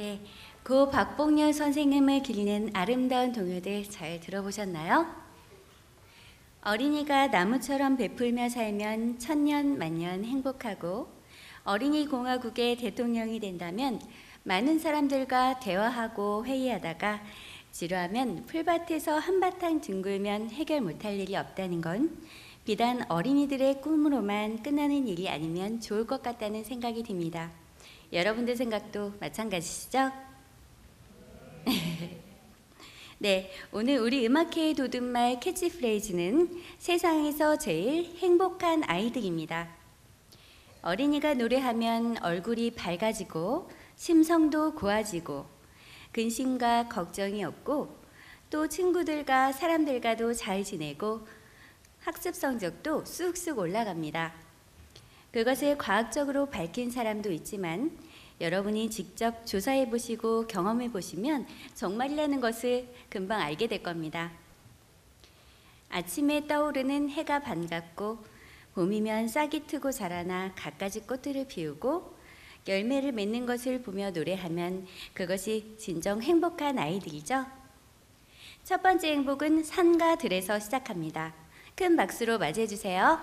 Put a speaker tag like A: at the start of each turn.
A: 네, 고 박봉렬 선생님을 기리는 아름다운 동요들 잘 들어보셨나요? 어린이가 나무처럼 베풀며 살면 천년 만년 행복하고 어린이 공화국의 대통령이 된다면 많은 사람들과 대화하고 회의하다가 지루하면 풀밭에서 한바탕 뒹굴면 해결 못할 일이 없다는 건 비단 어린이들의 꿈으로만 끝나는 일이 아니면 좋을 것 같다는 생각이 듭니다. 여러분들 생각도 마찬가지시죠? 네, 오늘 우리 음악회의 도둑말 캐치프레이즈는 세상에서 제일 행복한 아이들입니다. 어린이가 노래하면 얼굴이 밝아지고 심성도 고와지고 근심과 걱정이 없고 또 친구들과 사람들과도 잘 지내고 학습 성적도 쑥쑥 올라갑니다. 그것을 과학적으로 밝힌 사람도 있지만 여러분이 직접 조사해 보시고 경험해 보시면 정말이라는 것을 금방 알게 될 겁니다. 아침에 떠오르는 해가 반갑고 봄이면 싹이 트고 자라나 갖가지 꽃들을 피우고 열매를 맺는 것을 보며 노래하면 그것이 진정 행복한 아이들이죠. 첫 번째 행복은 산과 들에서 시작합니다. 큰 박수로 맞이해 주세요.